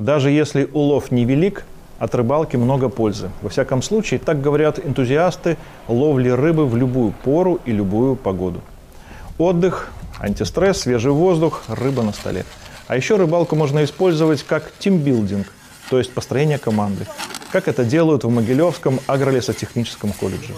Даже если улов невелик, от рыбалки много пользы. Во всяком случае, так говорят энтузиасты ловли рыбы в любую пору и любую погоду. Отдых, антистресс, свежий воздух, рыба на столе. А еще рыбалку можно использовать как тимбилдинг, то есть построение команды, как это делают в Могилевском агролесотехническом колледже.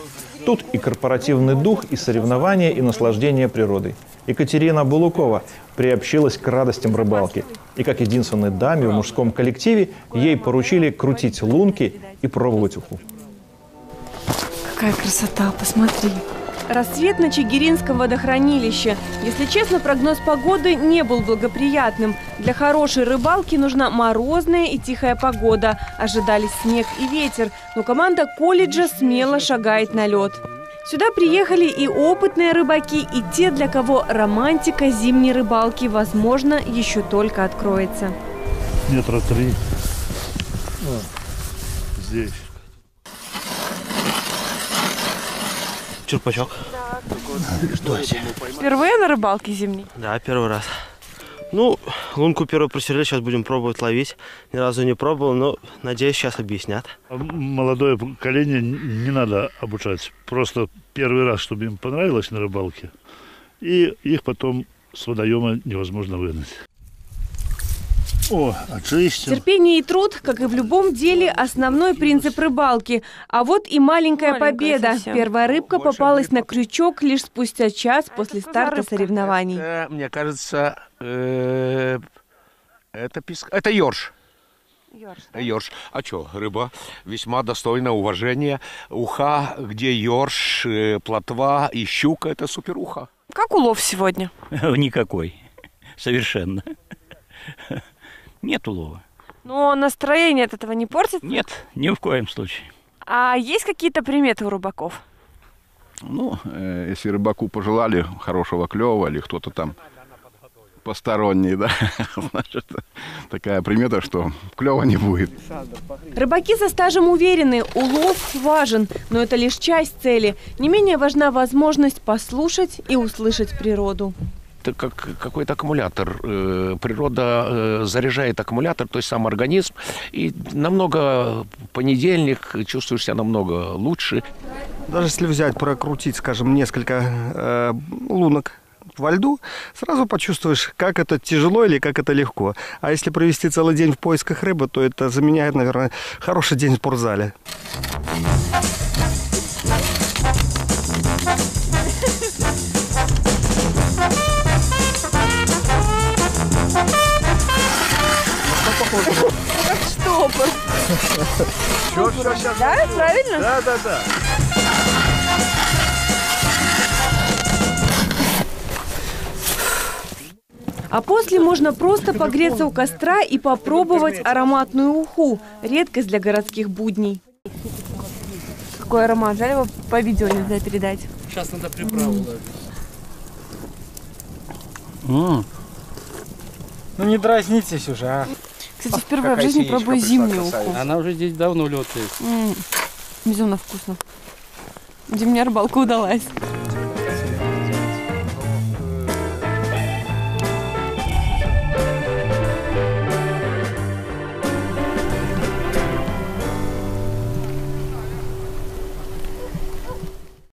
Тут и корпоративный дух, и соревнования, и наслаждение природой. Екатерина Булукова приобщилась к радостям рыбалки. И как единственной даме в мужском коллективе ей поручили крутить лунки и пробовать уху. Какая красота, посмотри. Рассвет на Чигиринском водохранилище. Если честно, прогноз погоды не был благоприятным. Для хорошей рыбалки нужна морозная и тихая погода. Ожидались снег и ветер, но команда колледжа смело шагает на лед. Сюда приехали и опытные рыбаки, и те, для кого романтика зимней рыбалки, возможно, еще только откроется. Метра три. Здесь. Черпачок. Впервые на рыбалке зимней? Да, первый раз. Ну, лунку первую просерли, сейчас будем пробовать ловить. Ни разу не пробовал, но надеюсь, сейчас объяснят. А Молодое поколение не надо обучать. Просто первый раз, чтобы им понравилось на рыбалке. И их потом с водоема невозможно выгнать. О, очистил. Терпение и труд, как и в любом деле, основной принцип рыбалки. А вот и маленькая Маленькая победа. совсем. Первая рыбка попалась на крючок лишь спустя час после старта соревнований. Это, мне кажется, это писк... Это ёрш. Ёрш. А что, рыба весьма достойна уважения. Уха, где ёрш, э, плотва и щука, это суперуха. Как улов сегодня? Никакой. Совершенно. Нет улова. Но настроение от этого не портит? Нет, ни в коем случае. А есть какие-то приметы у рыбаков? Ну, э, если рыбаку пожелали хорошего клева или кто-то там посторонний, да, значит, такая примета, что клева не будет. Рыбаки со стажем уверены, улов важен, но это лишь часть цели. Не менее важна возможность послушать и услышать природу. Это как какой-то аккумулятор. Э, Природа э, заряжает аккумулятор, то есть сам организм. И намного понедельник чувствуешь себя намного лучше. Даже если взять, прокрутить, скажем, несколько э, лунок во льду, сразу почувствуешь, как это тяжело или как это легко. А если провести целый день в поисках рыбы, то это заменяет, наверное, хороший день в спортзале. Штопор. Да, правильно? Да, да, да. А после можно просто погреться у костра и попробовать ароматную уху. Редкость для городских будней. Какой аромат? Жаль, его по видео нельзя передать. Сейчас надо приправу дать. М, Ну не дразнитесь уже, а. Кстати, впервые в жизни пробую зимнюю уху. Она уже здесь давно летает. М, Безумно вкусно. Зимняя рыбалка удалась.